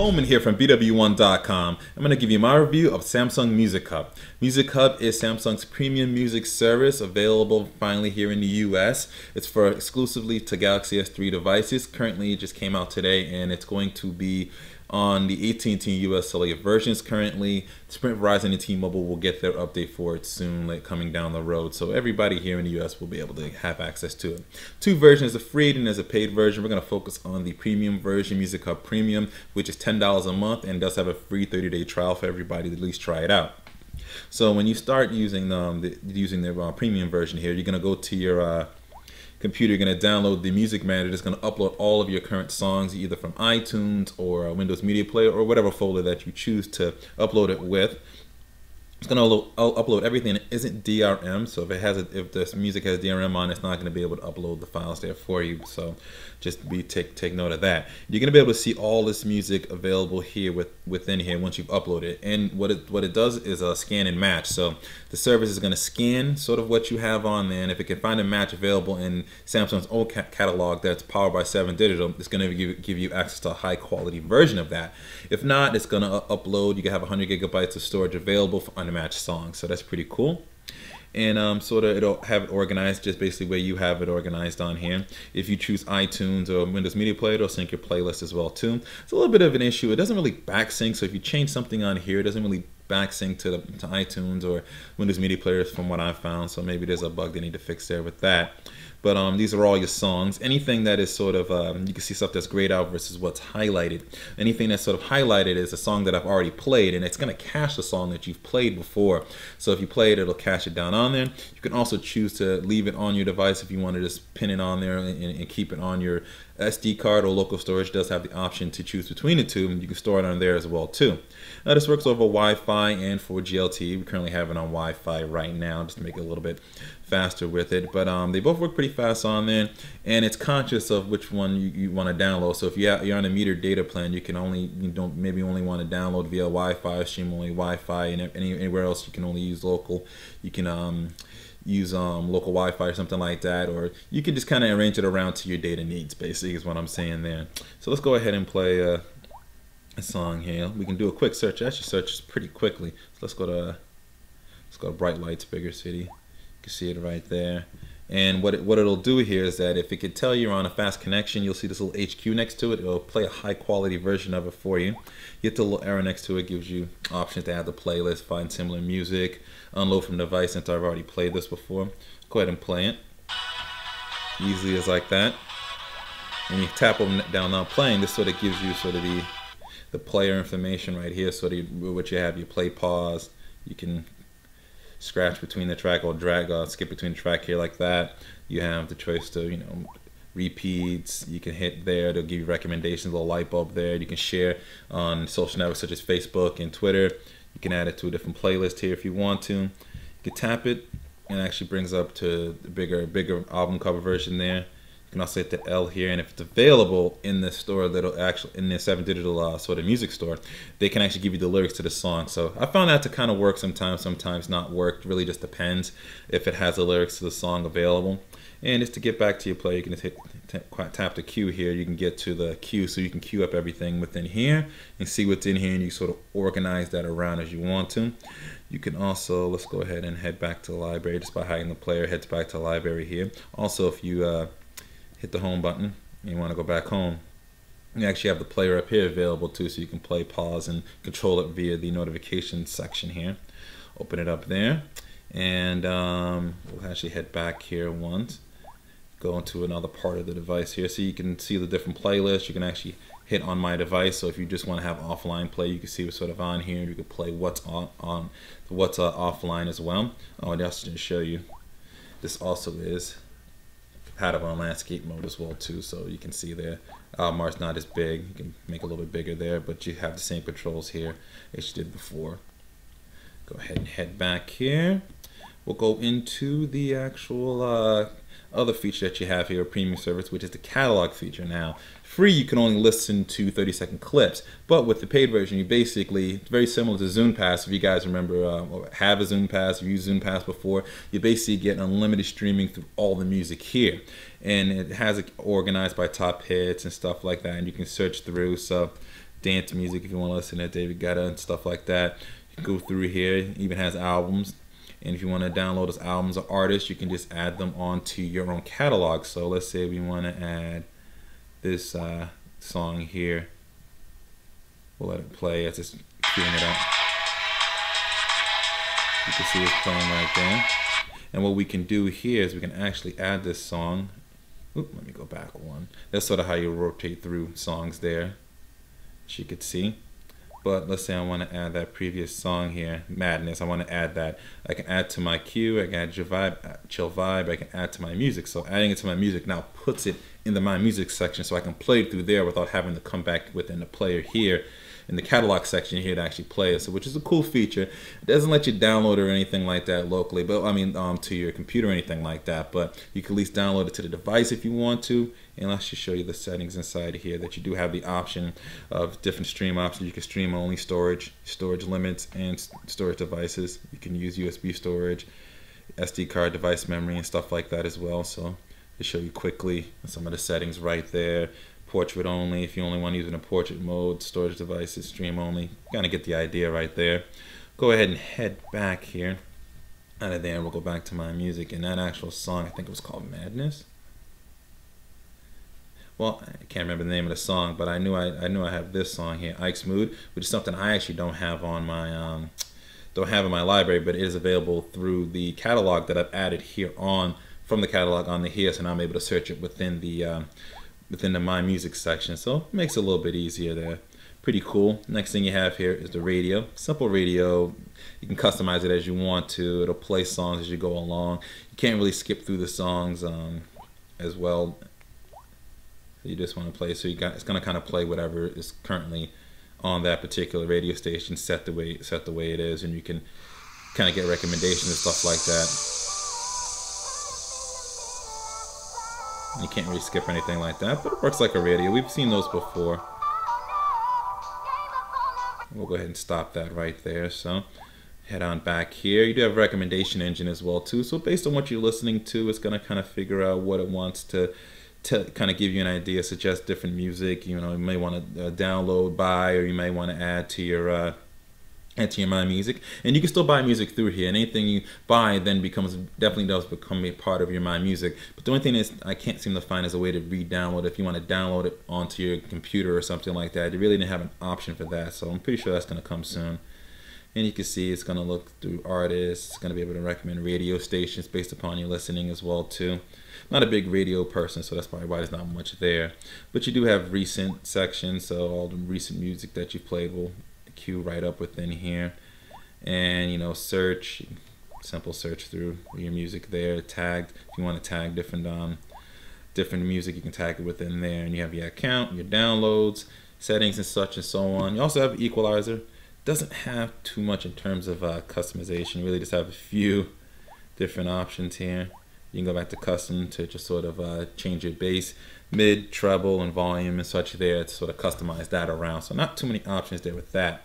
Bowman here from BWOne.com. I'm going to give you my review of Samsung Music Hub. Music Hub is Samsung's premium music service available finally here in the US. It's for exclusively to Galaxy S3 devices. Currently, it just came out today and it's going to be on the AT&T US cellular versions currently. Sprint, Verizon, and T-Mobile will get their update for it soon, like coming down the road. So everybody here in the US will be able to have access to it. Two versions, a free and as a paid version. We're going to focus on the premium version, Music Hub Premium, which is $10 a month and does have a free 30-day trial for everybody to at least try it out. So when you start using um, the using the uh, premium version here, you're going to go to your uh, computer, you're going to download the music manager that's going to upload all of your current songs either from iTunes or Windows Media Player or whatever folder that you choose to upload it with. It's going to upload everything that isn't DRM. So if it has, a, if this music has DRM on, it's not going to be able to upload the files there for you. So just be take take note of that. You're going to be able to see all this music available here with within here once you've uploaded. And what it what it does is a scan and match. So the service is going to scan sort of what you have on there, and if it can find a match available in Samsung's own ca catalog that's powered by 7digital, it's going to give, give you access to a high quality version of that. If not, it's going to uh, upload. You can have 100 gigabytes of storage available for unmatched songs. So that's pretty cool and um, sort of it'll have it organized just basically where you have it organized on here. If you choose iTunes or Windows Media Player, it'll sync your playlist as well too. It's a little bit of an issue. It doesn't really back sync, so if you change something on here, it doesn't really back sync to, the, to iTunes or Windows Media Players from what I've found. So maybe there's a bug they need to fix there with that. But um, these are all your songs. Anything that is sort of, um, you can see stuff that's grayed out versus what's highlighted. Anything that's sort of highlighted is a song that I've already played, and it's going to cache the song that you've played before. So if you play it, it'll cache it down on there. You can also choose to leave it on your device if you want to just pin it on there and, and keep it on your SD card or local storage does have the option to choose between the two. You can store it on there as well too. Now this works over Wi-Fi and 4G LTE. We currently have it on Wi-Fi right now just to make it a little bit faster with it. But um, they both work pretty fast on there, and it's conscious of which one you, you want to download. So if you you're on a metered data plan, you can only you don't maybe only want to download via Wi-Fi, stream only Wi-Fi, and any, anywhere else you can only use local. You can um, use um, local Wi-Fi or something like that, or you can just kind of arrange it around to your data needs. Basically, is what I'm saying there. So let's go ahead and play uh, a song here. We can do a quick search. Actually, searches pretty quickly. So let's go to let's go to Bright Lights, Bigger City. You can see it right there. And what, it, what it'll do here is that if it could tell you're on a fast connection, you'll see this little HQ next to it. It'll play a high quality version of it for you. You get the little arrow next to it, gives you options to add the playlist, find similar music, unload from device since I've already played this before. Go ahead and play it. Easily as like that. And you tap them down now playing, this sort of gives you sort of the the player information right here. sort of what you have, you play pause, you can scratch between the track or drag uh, skip between track here like that. You have the choice to you know repeats. You can hit there. They'll give you recommendations. A little light bulb there. You can share on social networks such as Facebook and Twitter. You can add it to a different playlist here if you want to. You can tap it and actually brings up to the bigger bigger album cover version there. You can also hit the L here, and if it's available in the store, that'll actually in the 7digital uh, sort of music store, they can actually give you the lyrics to the song. So I found that to kind of work sometimes, sometimes not work. Really just depends if it has the lyrics to the song available. And just to get back to your play, you can just hit tap the queue here. You can get to the queue, so you can queue up everything within here and see what's in here, and you sort of organize that around as you want to. You can also let's go ahead and head back to the library just by hiding the player. Heads back to the library here. Also, if you uh, hit the home button and you want to go back home, you actually have the player up here available too, so you can play, pause, and control it via the notification section here. Open it up there, and um, we'll actually head back here once. Go into another part of the device here, so you can see the different playlists. You can actually hit on my device. So if you just want to have offline play, you can see what's sort of on here. You can play what's on, on what's uh, offline as well. Oh, and that's to show you. This also is on landscape mode as well too. So you can see there, Almar's not as big. You can make a little bit bigger there, but you have the same controls here as you did before. Go ahead and head back here. We'll go into the actual uh, other feature that you have here, premium service, which is the catalog feature. Now, free, you can only listen to 30 second clips, but with the paid version, you basically, very similar to Zune Pass. If you guys remember, uh, or have a Zune Pass, or used Zune Pass before, you basically get unlimited streaming through all the music here. And it has it organized by top hits and stuff like that, and you can search through. So dance music if you want to listen to David Guetta and stuff like that. You go through here. It even has albums. And if you want to download those albums or artists, you can just add them onto your own catalog. So let's say we want to add this uh, song here. We'll let it play as it's queuing it up. You can see it's playing right there. And what we can do here is we can actually add this song. Oop, let me go back one. That's sort of how you rotate through songs there, as you could see. But let's say I want to add that previous song here, Madness. I want to add that. I can add to my queue. I can add vibe, uh, chill vibe. I can add to my music. So adding it to my music now puts it in the my music section, so I can play through there without having to come back within the player here in the catalog section here to actually play it. So which is a cool feature. It doesn't let you download or anything like that locally, but I mean um, to your computer or anything like that. But you can at least download it to the device if you want to. And let's just show you the settings inside here that you do have the option of different stream options. You can stream only storage, storage limits, and storage devices. You can use USB storage, SD card device memory, and stuff like that as well. So to show you quickly some of the settings right there portrait only if you only want to use it in portrait mode, storage devices, stream only. Kind of get the idea right there. Go ahead and head back here. Out of there, we'll go back to my music. And that actual song, I think it was called Madness. Well, I can't remember the name of the song, but I knew I, I knew I have this song here, Ike's Mood, which is something I actually don't have on my um, don't have in my library, but it is available through the catalog that I've added here on from the catalog on the here, so now I'm able to search it within the um, within the My Music section. So it makes it a little bit easier there. Pretty cool. Next thing you have here is the radio. Simple radio. You can customize it as you want to. It'll play songs as you go along. You can't really skip through the songs um, as well. You just want to play. So you got it's gonna kind of play whatever is currently on that particular radio station set the way set the way it is, and you can kind of get recommendations and stuff like that. You can't really skip anything like that, but it works like a radio. We've seen those before. We'll go ahead and stop that right there. So head on back here. You do have a recommendation engine as well too. So based on what you're listening to, it's going to kind of figure out what it wants to to kind of give you an idea, suggest different music. You know, you may want to uh, download, buy, or you may want to add to your uh, my music and you can still buy music through here. And anything you buy then becomes definitely does become a part of your my music. But the only thing is i can't seem to find is a way to re-download if you want to download it onto your computer or something like that. You really didn't have an option for that so i'm pretty sure that's going to come soon. And you can see it's going to look through artists it's going to be able to recommend radio stations based upon your listening as well too. Not a big radio person so that's probably why there's not much there. But you do have recent sections so all the recent music that you've played will queue right up within here. And you know search simple search through your music there tagged if you want to tag different um different music you can tag it within there. And you have your account your downloads settings and such and so on. You also have equalizer. Doesn't have too much in terms of uh, customization. Really just have a few different options here you can go back to custom to just sort of uh, change your bass mid treble and volume and such there to sort of customize that around. So not too many options there with that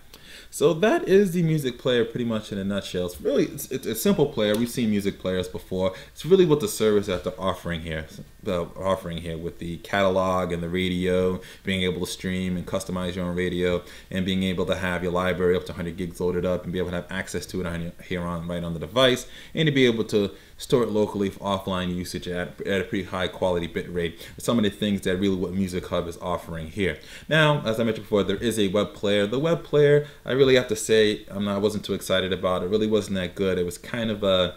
so that is the music player pretty much in a nutshell. It's really it's, it's a simple player. We've seen music players before. It's really what the service that they're offering here, uh, offering here with the catalog and the radio, being able to stream and customize your own radio, and being able to have your library up to 100 gigs loaded up and be able to have access to it on here on right on the device, and to be able to store it locally for offline usage at, at a pretty high quality bit rate. Some of the things that really what Music Hub is offering here. Now, as I mentioned before, there is a web player. The web player, I really have to say, I'm not, I wasn't too excited about it. it really wasn't that good. It was kind of a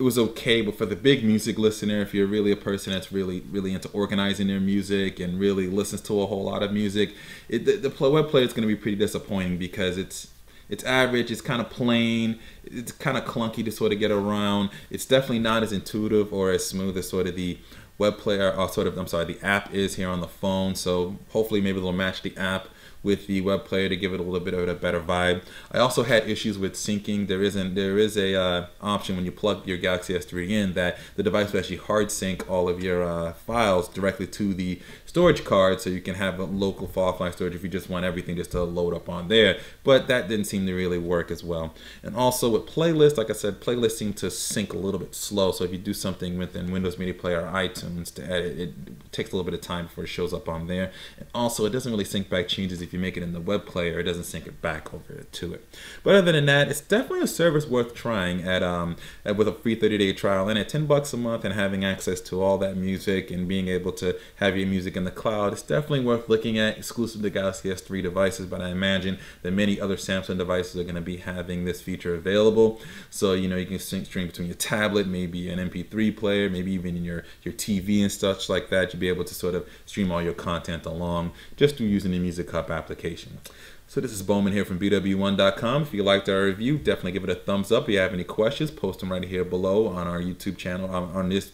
it was okay, but for the big music listener, if you're really a person that's really, really into organizing their music and really listens to a whole lot of music, it, the, the web player is going to be pretty disappointing because it's it's average. It's kind of plain. It's kind of clunky to sort of get around. It's definitely not as intuitive or as smooth as sort of the web player uh, or sort of I'm sorry the app is here on the phone. So hopefully maybe they'll match the app with the web player to give it a little bit of a better vibe. I also had issues with syncing. There isn't there is a uh, option when you plug your Galaxy S3 in that the device will actually hard sync all of your uh, files directly to the storage card so you can have a local file storage if you just want everything just to load up on there. But that didn't seem to really work as well. And also with playlists, like I said, playlists seem to sync a little bit slow. So if you do something within Windows Media Player or iTunes to edit, it takes a little bit of time before it shows up on there. And also it doesn't really sync back changes if you make it in the web player, it doesn't sync it back over to it. But other than that, it's definitely a service worth trying at um at, with a free 30 day trial and at 10 bucks a month and having access to all that music and being able to have your music in the cloud. It's definitely worth looking at exclusive to Galaxy S3 devices, but I imagine that many other Samsung devices are going to be having this feature available. So you know you can sync stream between your tablet, maybe an MP3 player, maybe even in your your TV and such like that. You'll be able to sort of stream all your content along just through using the Music Hub application. So this is Bowman here from BWOne.com. If you liked our review, definitely give it a thumbs up. If you have any questions, post them right here below on our YouTube channel, on, on this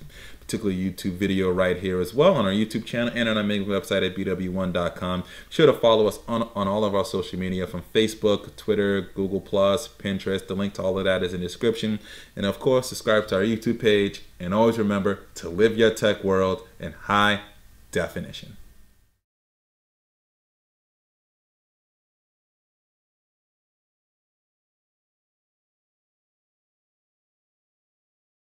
particular YouTube video right here as well on our YouTube channel and on our main website at bwone.com. Be sure to follow us on, on all of our social media from Facebook, Twitter, Google+, Pinterest. The link to all of that is in the description. And of course, subscribe to our YouTube page. And always remember to live your tech world in high definition.